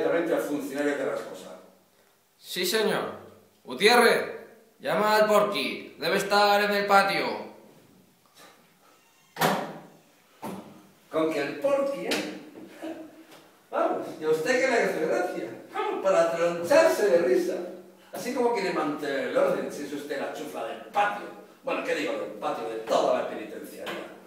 inmediatamente al funcionario que es responsable. Sí, señor. Gutiérrez, llama al porqui. Debe estar en el patio. Con que el porqui, ¿eh? Vamos, y a usted que le hace gracia. Vamos, para troncharse de risa. Así como quiere mantener el orden si es usted la chufa del patio. Bueno, ¿qué digo del patio? De toda la penitenciaría.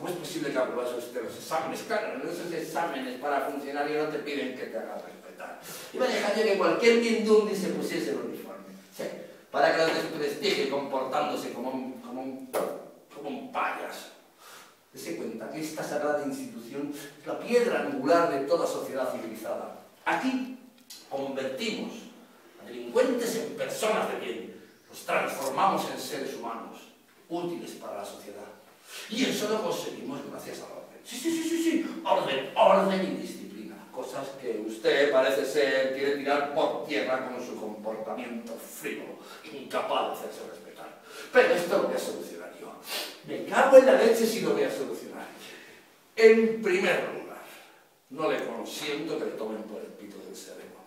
¿Cómo es posible que aprobase usted los exámenes? Claro, esos exámenes para funcionario no te piden que te hagas respetar. Iba a dejar que cualquier mindundi se pusiese el uniforme. Sí, para que lo desprestigie comportándose como un, como un, como un payaso. Dese cuenta que esta sagrada institución es la piedra angular de toda sociedad civilizada. Aquí convertimos a delincuentes en personas de bien. Los transformamos en seres humanos, útiles para la sociedad. Y eso lo conseguimos gracias al orden. Sí, sí, sí, sí, sí. Orden, orden y disciplina. Cosas que usted parece ser quiere tirar por tierra con su comportamiento frívolo, incapaz de hacerse respetar. Pero esto lo voy a solucionar yo. Me cago en la leche si lo voy a solucionar. En primer lugar, no le consiento que le tomen por el pito del cerebro.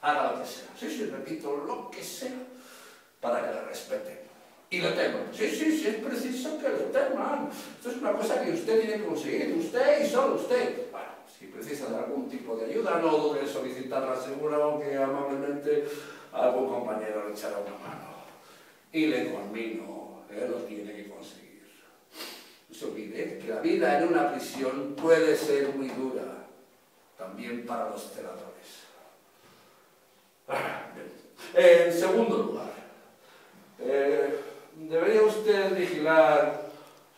Haga lo que sea. Sí, sí, repito, lo que sea, para que le respeten. Y le teman. Sí, sí, sí, es preciso que le teman. Esto es una cosa que usted tiene que conseguir, usted y solo usted. Bueno, si precisa de algún tipo de ayuda, no dude en solicitarla, seguro que amablemente algún compañero le echará una mano. Y le conmino, él lo tiene que conseguir. No se olvide que la vida en una prisión puede ser muy dura, también para los celadores. Ah. En segundo lugar, eh, debería usted vigilar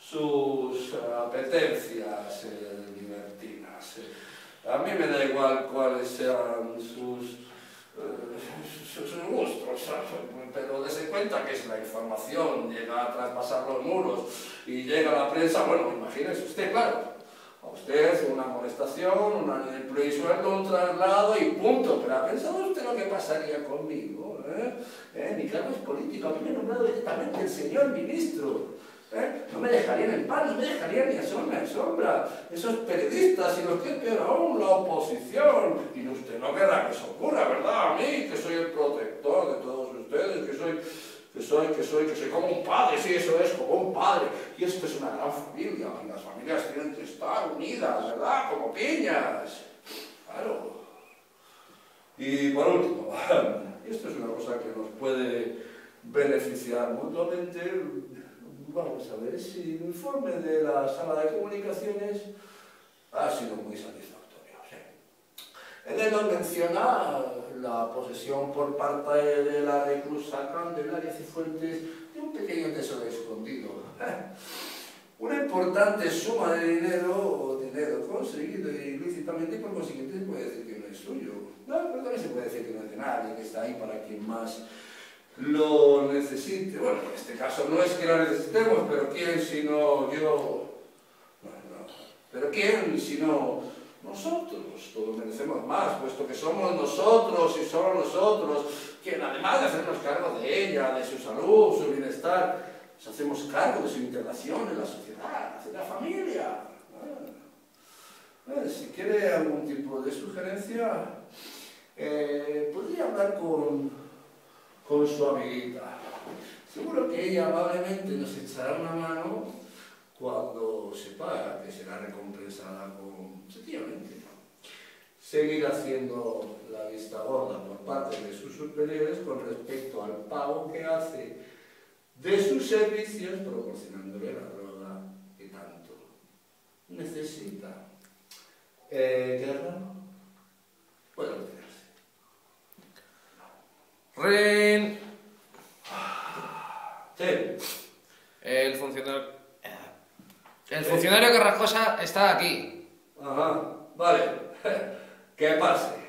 sus apetencias eh, libertinas. A mí me da igual cuáles sean sus, eh, gustos, pero dése cuenta que si la información llega a traspasar los muros y llega a la prensa, bueno, imagínese usted, claro, a usted una molestación, un sueldo, un traslado y punto. Pero ¿ha pensado lo que pasaría conmigo? ¿Eh? ¿Eh? Mi cargo es político, a mí me ha nombrado directamente el señor ministro. ¿Eh? No me dejarían en paz, no me dejarían ni a sombra, en sombra. Esos periodistas y los que peor aún, la oposición. Y usted no querrá que eso ocurra, ¿verdad? A mí, que soy el protector de todos ustedes, que soy que soy, que soy, que soy como un padre, sí, eso es, como un padre. Y esto es una gran familia, las familias tienen que estar unidas, ¿verdad? Como piñas. Claro. Y por último, esto es una cosa que nos puede beneficiar mutuamente, vamos a ver si el informe de la sala de comunicaciones ha sido muy satisfactorio. En él nos menciona la posesión por parte de la reclusa Candelaria Cifuentes de un pequeño tesoro escondido. Una importante suma de dinero o dinero conseguido ilícitamente y por consiguiente se puede decir que no es suyo. No, pero también se puede decir que no es de nadie, que está ahí para quien más lo necesite. Bueno, en este caso no es que lo necesitemos, pero ¿quién sino yo? Bueno, pero ¿quién sino nosotros? Todos merecemos más, puesto que somos nosotros y solo nosotros quien además de hacernos cargo de ella, de su salud, su bienestar, nos hacemos cargo de su integración en la sociedad, en la familia. Si quiere algún tipo de sugerencia, eh, podría hablar con, con su amiguita. Seguro que ella amablemente nos echará una mano cuando sepa que será recompensada con, sencillamente, seguir haciendo la vista gorda por parte de sus superiores con respecto al pago que hace de sus servicios proporcionándole la droga que tanto necesita. Eh, ¿Guerra? Puede retirarse. Ren. Sí. El funcionario... El funcionario Carrascosa está aquí. Ajá, vale. Que pase.